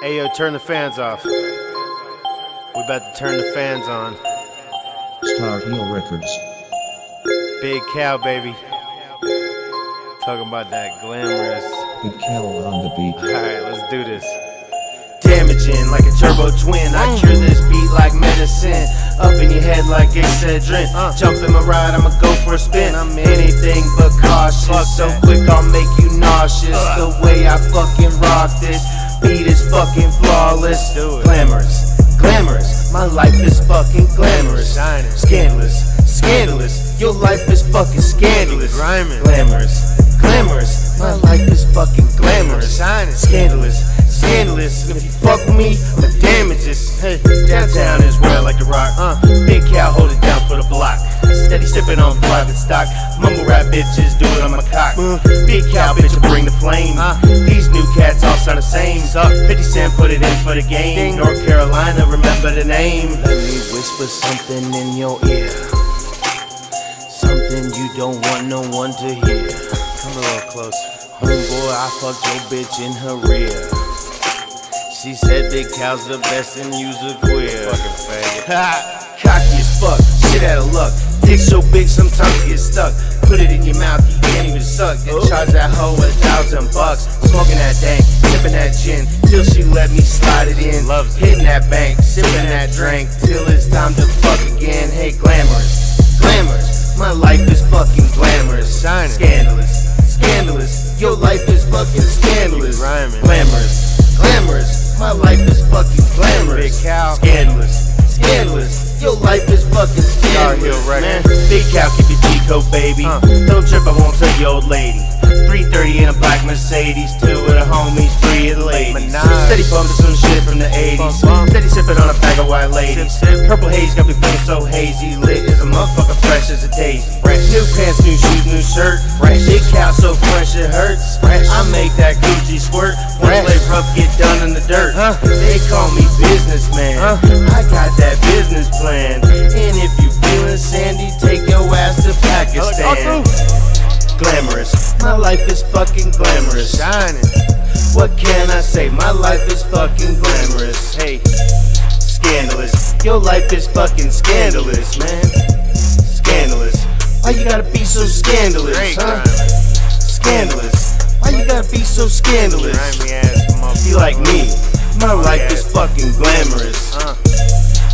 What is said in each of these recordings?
Hey yo, turn the fans off. We about to turn the fans on. Star Heel Records. Big Cal, baby. Talking about that glamorous. Big Cal on the beat. Alright, let's do this. Damaging like a turbo twin. I cure this beat like medicine. Up in your head like Excedrin. Uh. Jump in my ride, I'ma go for a spin. I'm. Anything but cautious. Fuck So quick, I'll make you nauseous. Uh. The way I fucking rock this beat is fucking flawless. Do it. Glamorous, glamorous. My life is fucking glamorous. Scandalous, scandalous. Your life is fucking scandalous. Glamorous, glamorous. My life is fucking glamorous. Scandalous, scandalous. If you fuck with me, the damages. Hey, downtown is where I like to rock. Uh. Big Cal, hold it down for the block. Steady sipping on private stock. Mumble rap bitches, do it on my cock. Uh. Big Cal, bitch, will bring the flame. Cats all sound the same. Suck. 50 Cent put it in for the game. North Carolina, remember the name. Let me whisper something in your ear. Something you don't want no one to hear. Come a little close. Homeboy, I fucked your bitch in her rear. She said Big Cal's the best and you's a queer. Fucking faggot. Ha! Cocky as fuck, shit out of luck. Dick so big sometimes you get stuck. Put it in your mouth, you can't even suck. Then charge that hoe a thousand bucks. Smoking that dank, sipping that gin, till she let me slide it in. Loves. Hitting that bank, sipping that drink, till it's time to fuck again. Hey, glamorous, glamorous. My life is fucking glamorous. Shining. Scandalous, scandalous. Your life is fucking scandalous. Rhyming. Glamorous, glamorous. My life is fucking glamorous. Big Cal. Scandalous, scandalous. Your life is fucking Hill man. Records. Big Cal, keep your code, baby. Huh. Don't trip, I won't tell you, old lady. 330 in a black Mercedes, two of the homies, three of the ladies. Steady bumping some shit from the 80s. Bump, bump. Steady sipping on a bag of white ladies. Purple haze got me feeling so hazy. Lit as a motherfucker, fresh as a daisy. Fresh. New pants, new shoes, new shirt. Fresh. Big Cal so fresh it hurts. Fresh. I make that Gucci squirt. When play rough, get done in the dirt. Huh. They call me businessman. Huh. I got that business plan. And if you feeling sandy, take your ass to Pakistan. Glamorous. My life is fucking glamorous. Shining. What can I say? My life is fucking glamorous. Hey, scandalous. Your life is fucking scandalous, man. Scandalous. Why you gotta be so scandalous, huh? Scandalous. Why you gotta be so scandalous? Be like me. My life is fucking glamorous. Uh,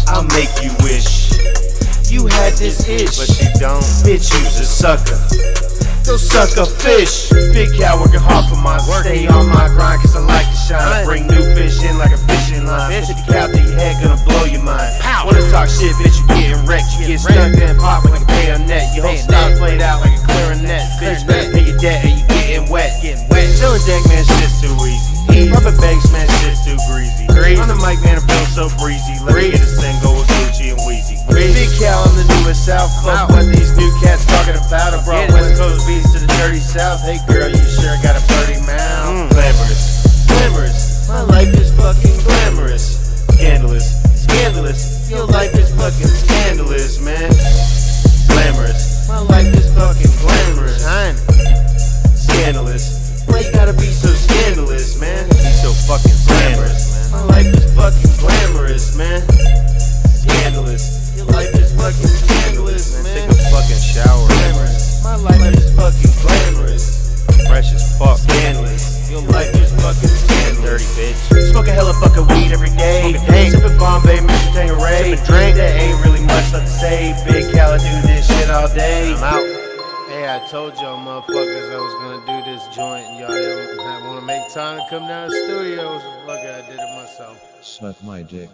I'll make you wish you had this itch. but you don't. Bitch, you's a sucker. Go suck a fish. Big Cal working hard for my work. Stay on my grind cause I like to shine. Bring new fish in like a fishing line. Fish. Fish the cow to your head, gonna blow your mind. Pow. Wanna talk shit, bitch, you getting wrecked. You get stuck in pop like a bayonet. Your whole style played out like a clarinet. Bitch, better pay your debt or you getting wet. Getting wet. Selling dank, man, shit's too easy. Rubber banks, man, shit's too greasy. Greasy. On the mic, man, I feel so breezy. Let me get a South. Hey girl, you much left to say. Big Cali do this shit all day. I'm out. Hey, I told y'all motherfuckers I was gonna do this joint and y'all didn't want to make time to come down to the studio. Fuck I did it myself. Suck my dick.